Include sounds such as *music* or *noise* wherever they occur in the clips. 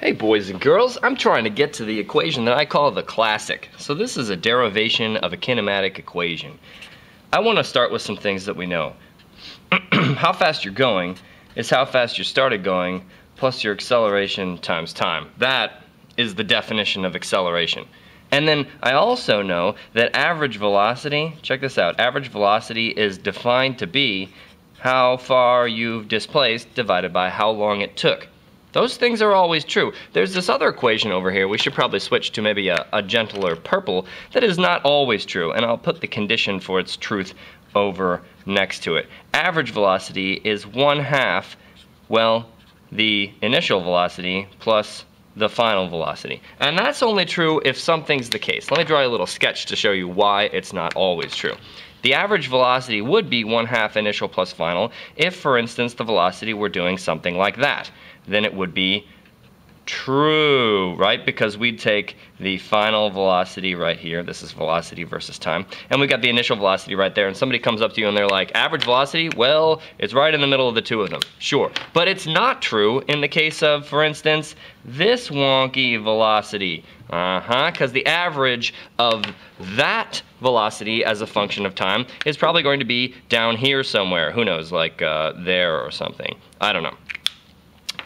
Hey boys and girls, I'm trying to get to the equation that I call the classic. So this is a derivation of a kinematic equation. I want to start with some things that we know. *clears throat* how fast you're going is how fast you started going plus your acceleration times time. That is the definition of acceleration. And then I also know that average velocity, check this out, average velocity is defined to be how far you've displaced divided by how long it took. Those things are always true. There's this other equation over here, we should probably switch to maybe a, a, gentler purple, that is not always true, and I'll put the condition for its truth over next to it. Average velocity is one half, well, the initial velocity plus the final velocity. And that's only true if something's the case. Let me draw a little sketch to show you why it's not always true. The average velocity would be one half initial plus final if, for instance, the velocity were doing something like that. Then it would be true, right? Because we'd take the final velocity right here, this is velocity versus time, and we got the initial velocity right there, and somebody comes up to you and they're like, average velocity? Well, it's right in the middle of the two of them, sure. But it's not true in the case of, for instance, this wonky velocity. Uh-huh, because the average of that velocity as a function of time is probably going to be down here somewhere. Who knows, like uh, there or something. I don't know.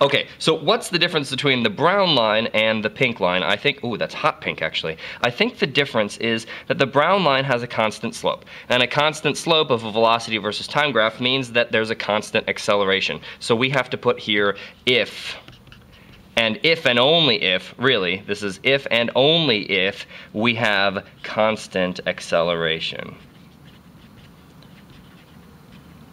Okay, so what's the difference between the brown line and the pink line? I think, ooh, that's hot pink actually. I think the difference is that the brown line has a constant slope. And a constant slope of a velocity versus time graph means that there's a constant acceleration. So we have to put here if, and if and only if, really, this is if and only if we have constant acceleration.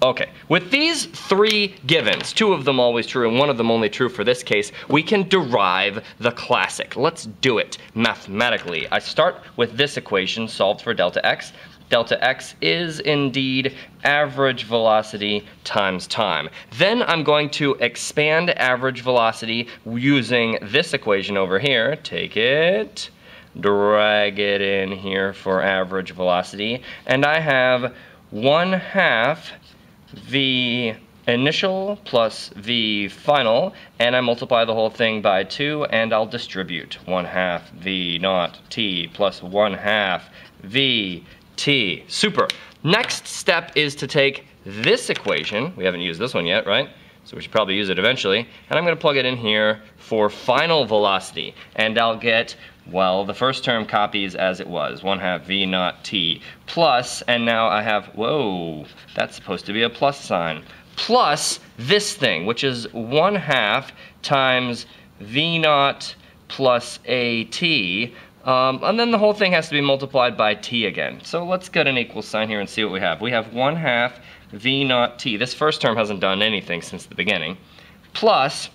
Okay, with these three givens, two of them always true and one of them only true for this case, we can derive the classic. Let's do it mathematically. I start with this equation solved for delta x. Delta x is indeed average velocity times time. Then I'm going to expand average velocity using this equation over here. Take it, drag it in here for average velocity, and I have 1 half v initial plus v final, and I multiply the whole thing by 2, and I'll distribute 1 half v naught t plus 1 half v t. Super. Next step is to take this equation, we haven't used this one yet, right? So we should probably use it eventually, and I'm going to plug it in here for final velocity, and I'll get well, the first term copies as it was, 1 half v naught t, plus, and now I have, whoa, that's supposed to be a plus sign, plus this thing, which is 1 half times v naught plus at, um, and then the whole thing has to be multiplied by t again. So let's get an equal sign here and see what we have. We have 1 half v naught t. This first term hasn't done anything since the beginning. Plus,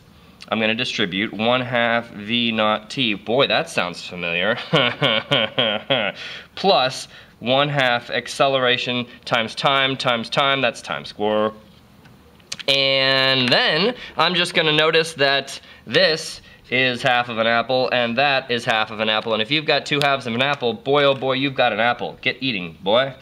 I'm going to distribute 1 half v naught t. Boy, that sounds familiar. *laughs* Plus 1 half acceleration times time times time. That's time square. And then I'm just going to notice that this is half of an apple and that is half of an apple. And if you've got two halves of an apple, boy oh boy, you've got an apple. Get eating, boy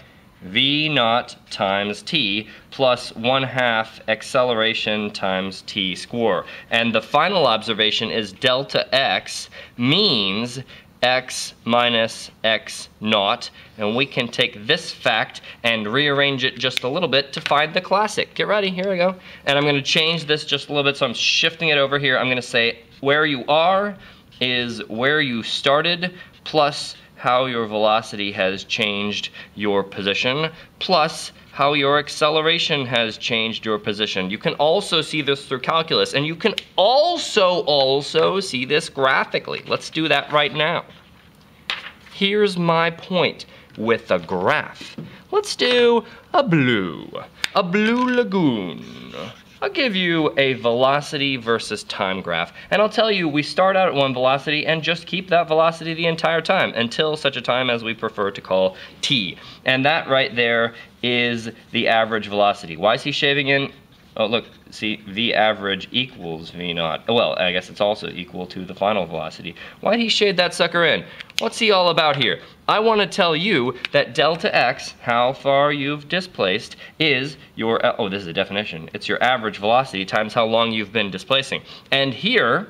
v naught times t plus 1 half acceleration times t square. And the final observation is delta x means x minus x naught. And we can take this fact and rearrange it just a little bit to find the classic. Get ready, here we go. And I'm going to change this just a little bit, so I'm shifting it over here. I'm going to say where you are is where you started plus how your velocity has changed your position, plus how your acceleration has changed your position. You can also see this through calculus, and you can also, also see this graphically. Let's do that right now. Here's my point with a graph. Let's do a blue, a blue lagoon. I'll give you a velocity versus time graph. And I'll tell you, we start out at one velocity and just keep that velocity the entire time until such a time as we prefer to call t. And that right there is the average velocity. Why is he shaving in? Oh, look, see, v average equals v naught. Well, I guess it's also equal to the final velocity. Why'd he shade that sucker in? What's he all about here? I want to tell you that delta x, how far you've displaced, is your, uh, oh, this is a definition. It's your average velocity times how long you've been displacing. And here,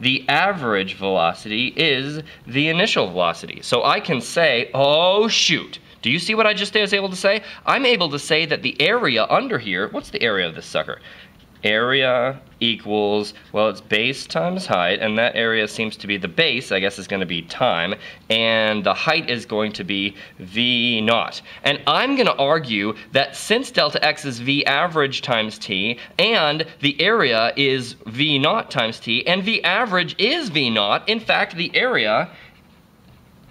the average velocity is the initial velocity. So I can say, oh shoot, do you see what I just was able to say? I'm able to say that the area under here, what's the area of this sucker? area equals, well, it's base times height, and that area seems to be the base, I guess is going to be time, and the height is going to be v naught. And I'm going to argue that since delta x is v average times t, and the area is v naught times t, and v average is v naught, in fact, the area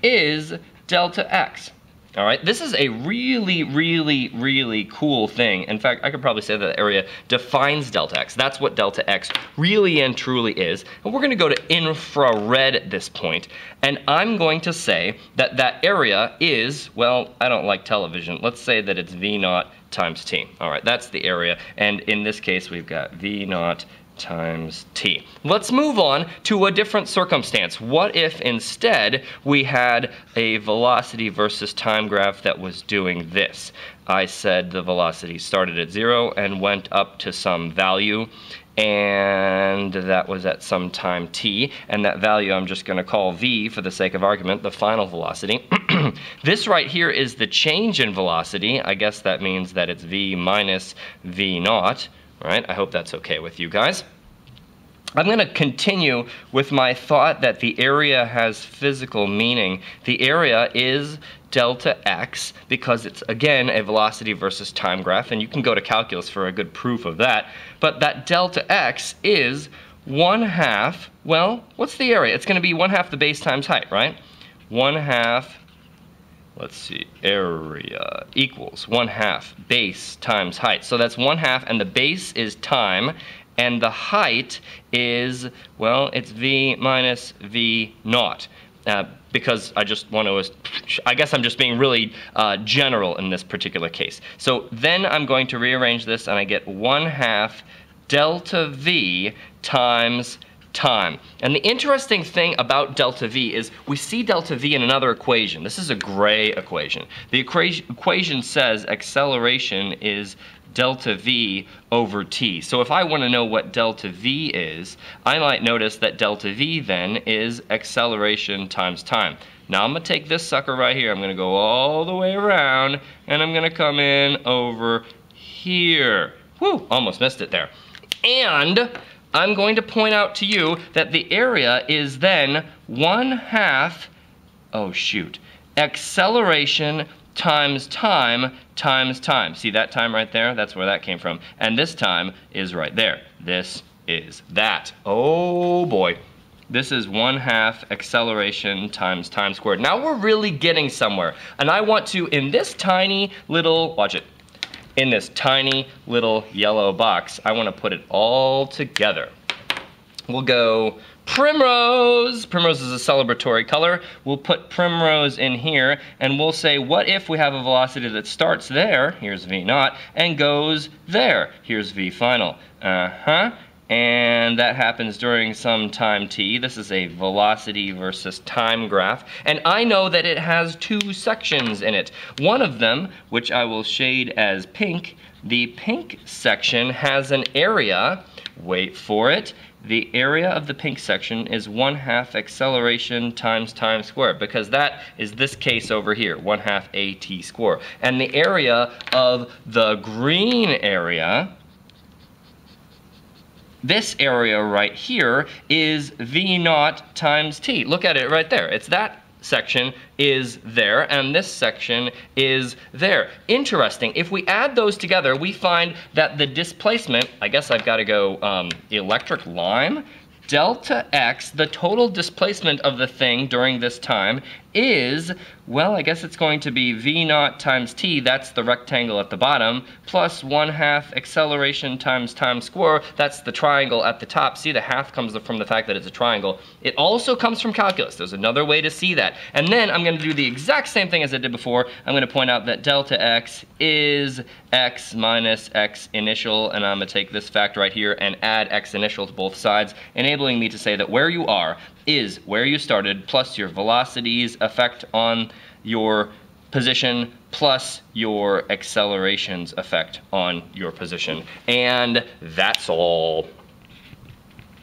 is delta x. All right, this is a really, really, really cool thing. In fact, I could probably say that area defines delta x. That's what delta x really and truly is. And we're gonna go to infrared at this point, and I'm going to say that that area is, well, I don't like television. Let's say that it's V naught times T. All right, that's the area. And in this case, we've got V naught times t. Let's move on to a different circumstance. What if instead we had a velocity versus time graph that was doing this? I said the velocity started at zero and went up to some value and that was at some time t, and that value I'm just going to call v for the sake of argument, the final velocity. *clears throat* this right here is the change in velocity. I guess that means that it's v minus v naught right? I hope that's okay with you guys. I'm going to continue with my thought that the area has physical meaning. The area is delta x because it's, again, a velocity versus time graph, and you can go to calculus for a good proof of that. But that delta x is 1 half, well, what's the area? It's going to be 1 half the base times height, right? 1 half let's see, area equals 1 half base times height. So that's 1 half, and the base is time, and the height is, well, it's v minus v naught. Uh, because I just want to, I guess I'm just being really uh, general in this particular case. So then I'm going to rearrange this and I get 1 half delta v times time. And the interesting thing about delta V is we see delta V in another equation. This is a gray equation. The equation says acceleration is delta V over t. So if I want to know what delta V is, I might notice that delta V then is acceleration times time. Now I'm going to take this sucker right here, I'm going to go all the way around, and I'm going to come in over here. Whew, almost missed it there. And I'm going to point out to you that the area is then 1 half, oh shoot, acceleration times time times time. See that time right there? That's where that came from. And this time is right there. This is that. Oh boy. This is 1 half acceleration times time squared. Now we're really getting somewhere. And I want to, in this tiny little, watch it, in this tiny little yellow box. I want to put it all together. We'll go primrose. Primrose is a celebratory color. We'll put primrose in here and we'll say, what if we have a velocity that starts there, here's v naught, and goes there, here's v final. Uh-huh and that happens during some time t. This is a velocity versus time graph, and I know that it has two sections in it. One of them, which I will shade as pink, the pink section has an area, wait for it, the area of the pink section is 1 half acceleration times time squared because that is this case over here, 1 half at squared. And the area of the green area this area right here is V naught times T. Look at it right there. It's that section is there and this section is there. Interesting, if we add those together, we find that the displacement, I guess I've got to go um, electric line, delta x, the total displacement of the thing during this time, is, well, I guess it's going to be v naught times t, that's the rectangle at the bottom, plus 1 half acceleration times time square, that's the triangle at the top. See, the half comes from the fact that it's a triangle. It also comes from calculus. There's another way to see that. And then I'm going to do the exact same thing as I did before. I'm going to point out that delta x is x minus x initial, and I'm going to take this fact right here and add x initial to both sides, enabling me to say that where you are is where you started plus your velocities effect on your position plus your accelerations effect on your position. And that's all.